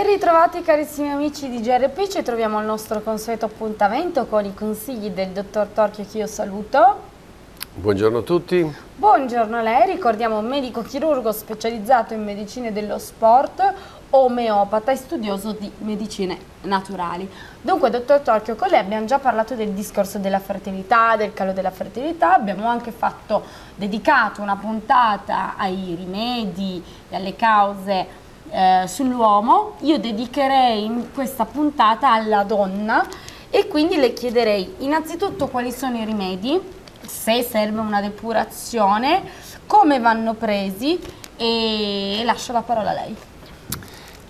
Ben ritrovati carissimi amici di GRP, ci troviamo al nostro consueto appuntamento con i consigli del dottor Torchio che io saluto. Buongiorno a tutti. Buongiorno a lei, ricordiamo medico chirurgo specializzato in medicine dello sport, omeopata e studioso di medicine naturali. Dunque, dottor Torchio, con lei abbiamo già parlato del discorso della fertilità, del calo della fertilità, abbiamo anche fatto, dedicato una puntata ai rimedi e alle cause eh, sull'uomo, io dedicherei questa puntata alla donna e quindi le chiederei innanzitutto quali sono i rimedi, se serve una depurazione, come vanno presi e lascio la parola a lei.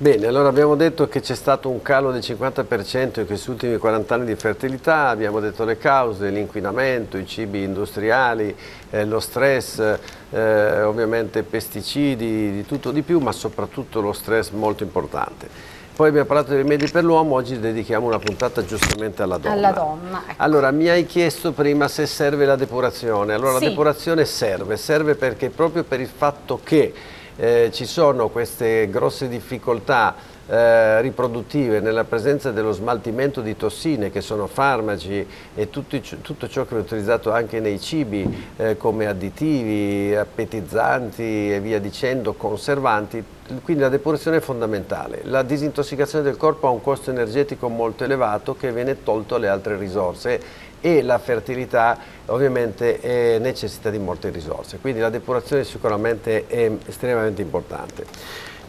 Bene, allora abbiamo detto che c'è stato un calo del 50% in questi ultimi 40 anni di fertilità, abbiamo detto le cause, l'inquinamento, i cibi industriali, eh, lo stress, eh, ovviamente pesticidi, di tutto di più, ma soprattutto lo stress molto importante. Poi abbiamo parlato dei rimedi per l'uomo, oggi dedichiamo una puntata giustamente alla donna. Alla donna ecco. Allora, mi hai chiesto prima se serve la depurazione. Allora, sì. la depurazione serve, serve perché proprio per il fatto che eh, ci sono queste grosse difficoltà eh, riproduttive nella presenza dello smaltimento di tossine che sono farmaci e tutti, tutto ciò che è utilizzato anche nei cibi eh, come additivi, appetizzanti e via dicendo, conservanti, quindi la depurazione è fondamentale. La disintossicazione del corpo ha un costo energetico molto elevato che viene tolto alle altre risorse e la fertilità ovviamente necessita di molte risorse, quindi la depurazione sicuramente è estremamente importante.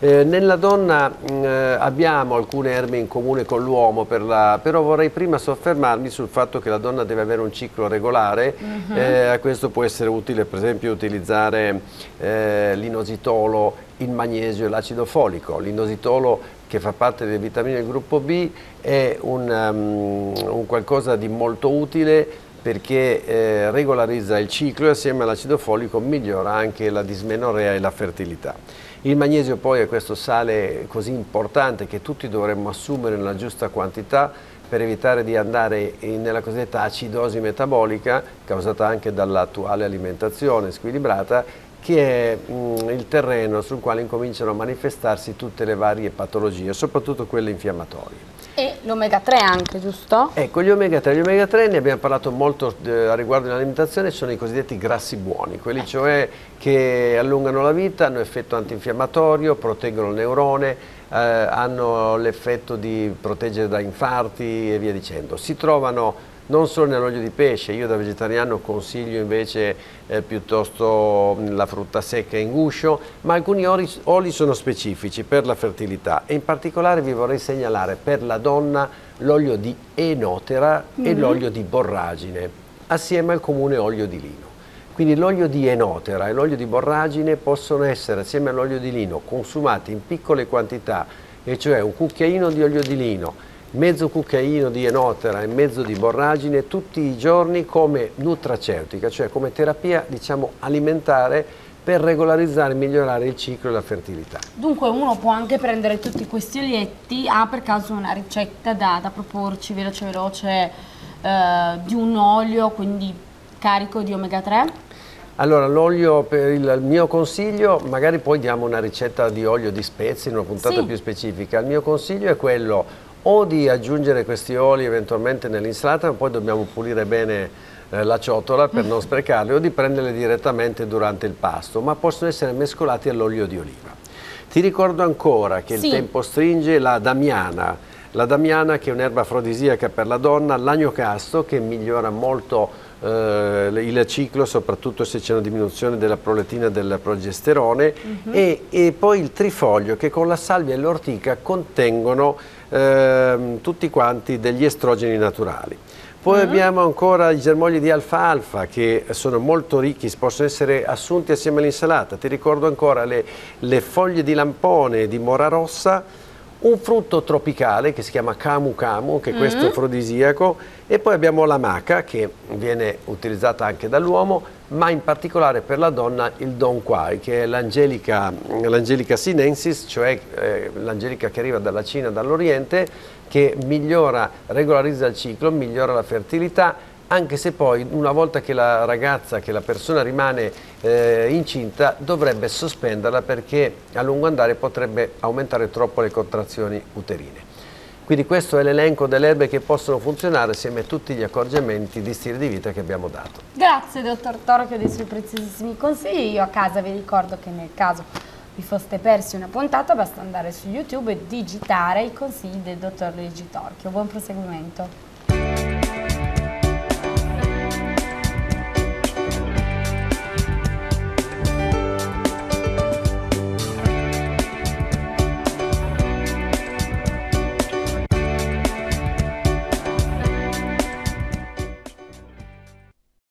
Eh, nella donna mh, mm, eh, abbiamo alcune erme in comune con l'uomo, per però vorrei prima soffermarmi sul fatto che la donna deve avere un ciclo regolare, uh mhm. -huh. eh, a questo può essere utile per esempio utilizzare eh, l'inositolo, il magnesio e l'acido folico. L'inositolo che fa parte delle vitamine del gruppo B è un, um, un qualcosa di molto utile perché eh, regolarizza il ciclo e assieme all'acido folico migliora anche la dismenorea e la fertilità. Il magnesio poi è questo sale così importante che tutti dovremmo assumere nella giusta quantità per evitare di andare nella cosiddetta acidosi metabolica causata anche dall'attuale alimentazione squilibrata che è mh, il terreno sul quale incominciano a manifestarsi tutte le varie patologie, soprattutto quelle infiammatorie. L'omega 3 anche, giusto? Ecco, gli omega 3, gli omega 3 ne abbiamo parlato molto eh, a riguardo dell'alimentazione, sono i cosiddetti grassi buoni, quelli cioè che allungano la vita, hanno effetto antinfiammatorio, proteggono il neurone, eh, hanno l'effetto di proteggere da infarti e via dicendo. Si trovano non solo nell'olio di pesce, io da vegetariano consiglio invece eh, piuttosto la frutta secca in guscio, ma alcuni oli, oli sono specifici per la fertilità e in particolare vi vorrei segnalare per la donna l'olio di enotera mm -hmm. e mhm. l'olio di borragine, assieme al comune olio di lino. Quindi l'olio di enotera e l'olio di borragine possono essere assieme all'olio di lino consumati in piccole quantità, e cioè un cucchiaino di olio di lino, mezzo cucchiaino di enotera e mezzo di borragine tutti i giorni come nutraceutica, cioè come terapia diciamo, alimentare per regolarizzare e migliorare il ciclo e la fertilità. Dunque uno può anche prendere tutti questi olietti, ha per caso una ricetta da, da proporci veloce veloce eh, di un olio, quindi carico di omega 3? Allora, l'olio per il mio consiglio, magari poi diamo una ricetta di olio di spezie in una puntata sì. più specifica. Il mio consiglio è quello o di aggiungere questi oli eventualmente nell'insalata, ma poi dobbiamo pulire bene eh, la ciotola per non sprecarli, o di prenderle direttamente durante il pasto, ma possono essere mescolati all'olio di oliva. Ti ricordo ancora che sì. il tempo stringe la damiana, la damiana che è un'erba afrodisiaca per la donna, l'agnocasto che migliora molto eh, il ciclo, soprattutto se c'è una diminuzione della prolettina e del progesterone, uh mhm. -huh. e, e, poi il trifoglio che con la salvia e l'ortica contengono eh, tutti quanti degli estrogeni naturali. Poi -huh. abbiamo ancora i germogli di alfa-alfa che sono molto ricchi, possono essere assunti assieme all'insalata. Ti ricordo ancora le, le foglie di lampone di mora rossa, un frutto tropicale che si chiama camu camu, che è questo mm -hmm. afrodisiaco, e poi abbiamo la maca che viene utilizzata anche dall'uomo, ma in particolare per la donna il Don Quai, che è l'Angelica sinensis, cioè eh, l'angelica che arriva dalla Cina, dall'Oriente, che migliora, regolarizza il ciclo, migliora la fertilità, anche se poi una volta che la ragazza, che la persona rimane eh, incinta, dovrebbe sospenderla perché a lungo andare potrebbe aumentare troppo le contrazioni uterine. Quindi questo è l'elenco delle erbe che possono funzionare assieme a tutti gli accorgimenti di stile di vita che abbiamo dato. Grazie dottor Torchio dei suoi preziosissimi consigli. Io a casa vi ricordo che nel caso vi foste persi una puntata basta andare su YouTube e digitare i consigli del dottor Luigi Torchio. Buon proseguimento.